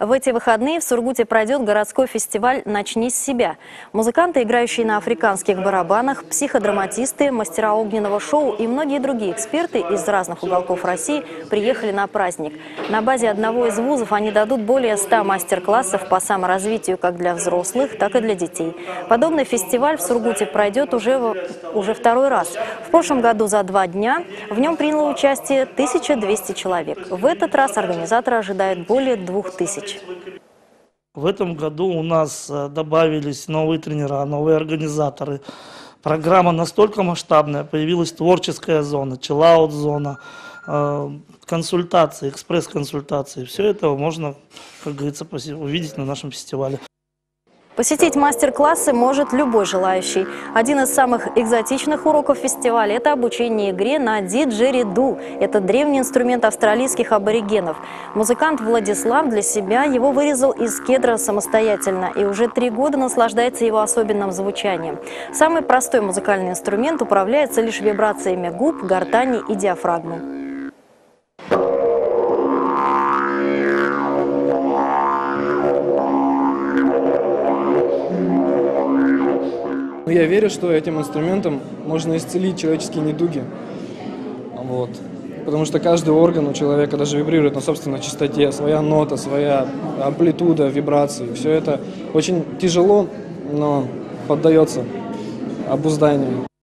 В эти выходные в Сургуте пройдет городской фестиваль «Начни с себя». Музыканты, играющие на африканских барабанах, психодраматисты, мастера огненного шоу и многие другие эксперты из разных уголков России приехали на праздник. На базе одного из вузов они дадут более 100 мастер-классов по саморазвитию как для взрослых, так и для детей. Подобный фестиваль в Сургуте пройдет уже, уже второй раз. В прошлом году за два дня в нем приняло участие 1200 человек. В этот раз организаторы ожидают более 2000. В этом году у нас э, добавились новые тренера, новые организаторы. Программа настолько масштабная, появилась творческая зона, чиллаут-зона, э, консультации, экспресс-консультации. Все это можно, как говорится, увидеть на нашем фестивале. Посетить мастер-классы может любой желающий. Один из самых экзотичных уроков фестиваля – это обучение игре на диджериду. Это древний инструмент австралийских аборигенов. Музыкант Владислав для себя его вырезал из кедра самостоятельно и уже три года наслаждается его особенным звучанием. Самый простой музыкальный инструмент управляется лишь вибрациями губ, гортани и диафрагмы. Но я верю, что этим инструментом можно исцелить человеческие недуги. Вот. Потому что каждый орган у человека даже вибрирует на собственной частоте, своя нота, своя амплитуда, вибрации. Все это очень тяжело, но поддается обузданию.